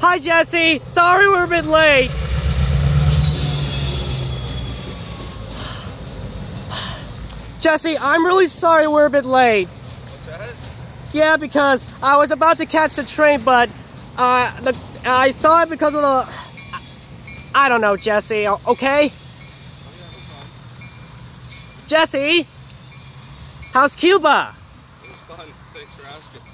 Hi, Jesse. Sorry we're a bit late. Jesse, I'm really sorry we're a bit late. What's that? Yeah, because I was about to catch the train, but uh, the, I saw it because of the. I don't know, Jesse. Okay, Jesse. How's Cuba? It was fun. Thanks for asking.